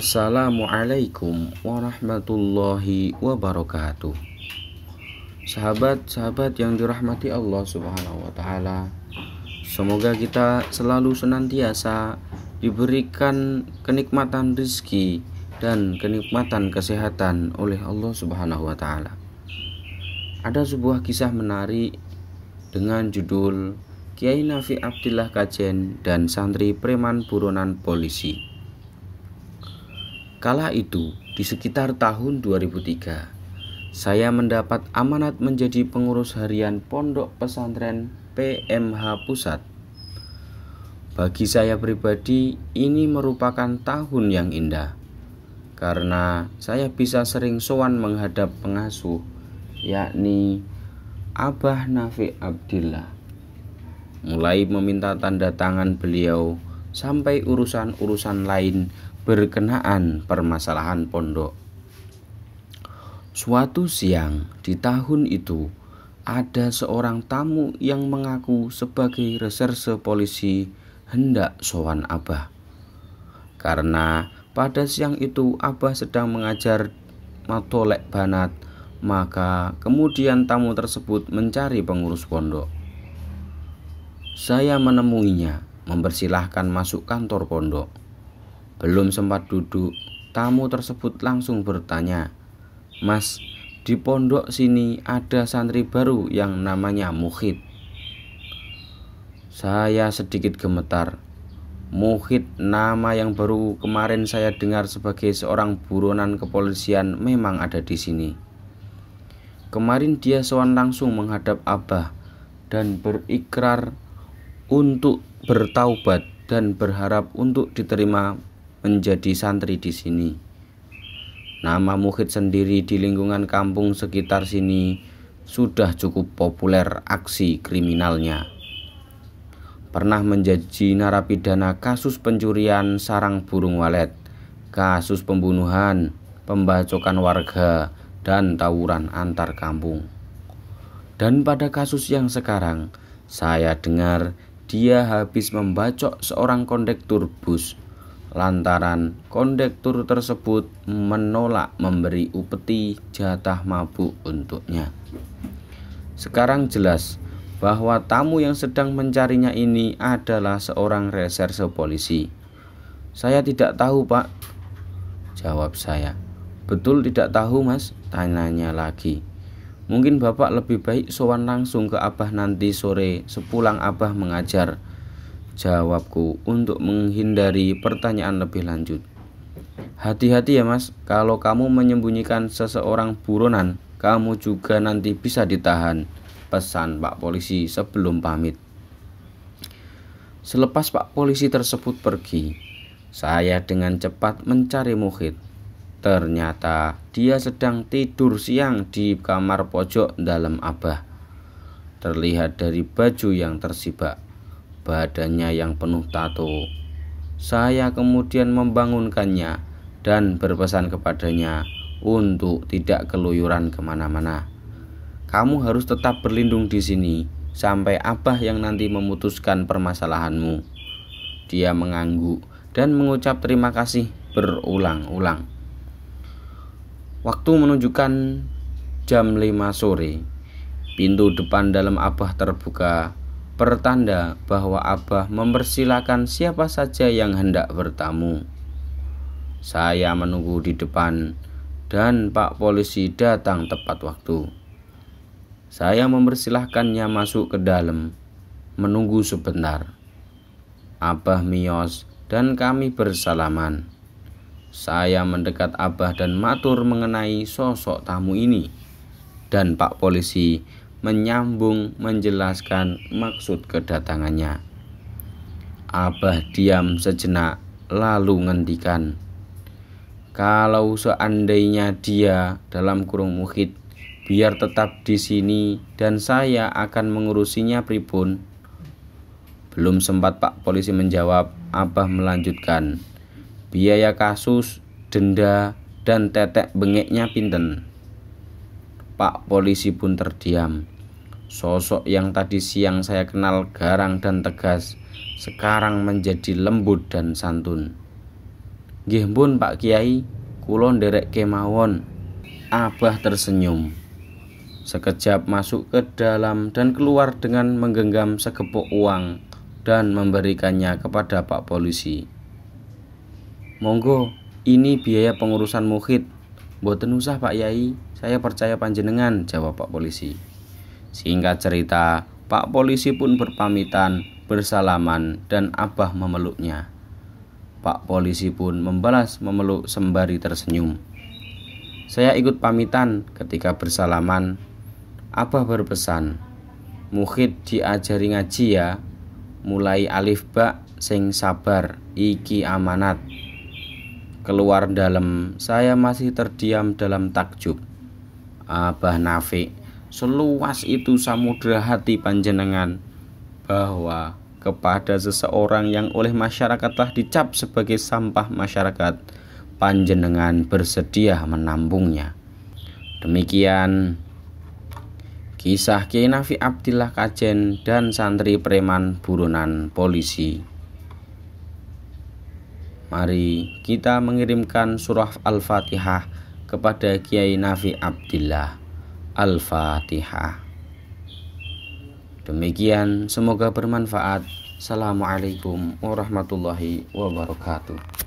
Assalamualaikum warahmatullahi wabarakatuh. Sahabat-sahabat yang dirahmati Allah Subhanahu wa taala. Semoga kita selalu senantiasa diberikan kenikmatan rizki dan kenikmatan kesehatan oleh Allah Subhanahu wa taala. Ada sebuah kisah menarik dengan judul Kiai Nafi Abdillah Kajen dan santri preman buronan polisi. Kala itu, di sekitar tahun 2003, saya mendapat amanat menjadi pengurus harian Pondok Pesantren PMH Pusat. Bagi saya pribadi, ini merupakan tahun yang indah karena saya bisa sering sowan menghadap pengasuh, yakni Abah Nafi Abdillah. Mulai meminta tanda tangan beliau sampai urusan-urusan lain berkenaan permasalahan pondok. Suatu siang di tahun itu, ada seorang tamu yang mengaku sebagai reserse polisi hendak sowan Abah. Karena pada siang itu Abah sedang mengajar matolek banat, maka kemudian tamu tersebut mencari pengurus pondok. Saya menemuinya, mempersilahkan masuk kantor pondok. Belum sempat duduk, tamu tersebut langsung bertanya, "Mas, di pondok sini ada santri baru yang namanya Muhid." Saya sedikit gemetar. Muhid nama yang baru kemarin saya dengar sebagai seorang buronan kepolisian memang ada di sini. Kemarin dia sowan langsung menghadap Abah dan berikrar untuk bertaubat dan berharap untuk diterima menjadi santri di sini. Nama Muhid sendiri di lingkungan kampung sekitar sini sudah cukup populer aksi kriminalnya. Pernah menjadi narapidana kasus pencurian sarang burung walet, kasus pembunuhan, pembacokan warga, dan tawuran antar kampung. Dan pada kasus yang sekarang, saya dengar dia habis membacok seorang kondektur bus lantaran kondektur tersebut menolak memberi upeti jatah mabuk untuknya. Sekarang jelas bahwa tamu yang sedang mencarinya ini adalah seorang reserse polisi. Saya tidak tahu, Pak. Jawab saya. Betul tidak tahu, Mas? Tanyanya lagi. Mungkin Bapak lebih baik sowan langsung ke Abah nanti sore sepulang Abah mengajar Jawabku untuk menghindari pertanyaan lebih lanjut. Hati-hati ya mas, kalau kamu menyembunyikan seseorang buronan, kamu juga nanti bisa ditahan. Pesan Pak Polisi sebelum pamit. Selepas Pak Polisi tersebut pergi, saya dengan cepat mencari Muhid. Ternyata dia sedang tidur siang di kamar pojok dalam abah. Terlihat dari baju yang tersibak badannya yang penuh tato. Saya kemudian membangunkannya dan berpesan kepadanya untuk tidak keluyuran ke mana-mana. Kamu harus tetap berlindung di sini sampai Abah yang nanti memutuskan permasalahanmu. Dia mengangguk dan mengucap terima kasih berulang-ulang. Waktu menunjukkan jam 5 sore. Pintu depan dalam Abah terbuka pertanda bahwa Abah mempersilahkan siapa saja yang hendak bertamu. Saya menunggu di depan dan Pak Polisi datang tepat waktu. Saya mempersilahkannya masuk ke dalam, menunggu sebentar. Abah Mios dan kami bersalaman. Saya mendekat Abah dan matur mengenai sosok tamu ini. Dan Pak Polisi menyambung menjelaskan maksud kedatangannya. Abah diam sejenak lalu ngendikan, kalau seandainya dia dalam kurung muhid biar tetap di sini dan saya akan mengurusinya pripun. Belum sempat Pak polisi menjawab, Abah melanjutkan, biaya kasus, denda, dan tetek bengeknya pinten. Pak polisi pun terdiam. Sosok yang tadi siang saya kenal garang dan tegas, sekarang menjadi lembut dan santun. Nggih Pak Kiai, kula nderek kemawon. Abah tersenyum. Sekejap masuk ke dalam dan keluar dengan menggenggam segepok uang dan memberikannya kepada Pak Polisi. Monggo, ini biaya pengurusan muhid. Boten usah Pak Yai, saya percaya panjenengan, jawab Pak Polisi. Singkat cerita, Pak Polisi pun berpamitan, bersalaman, dan Abah memeluknya. Pak Polisi pun membalas memeluk sembari tersenyum. Saya ikut pamitan ketika bersalaman Abah berpesan, Muhid diajari ngaji ya, mulai alif ba sing sabar, iki amanat. Keluar dalam, saya masih terdiam dalam takjub. Abah Nafi, seluas itu samudra hati panjenengan, bahwa kepada seseorang yang oleh masyarakat telah dicap sebagai sampah masyarakat, panjenengan bersedia menampungnya. Demikian Kisah Kiai Nafi Abdillah Kajen dan santri preman buronan polisi. Mari kita mengirimkan surah Al-Fatihah kepada Kiai Nafi Abdillah. Al-Fatihah. Demikian, semoga bermanfaat. Assalamualaikum warahmatullahi wabarakatuh.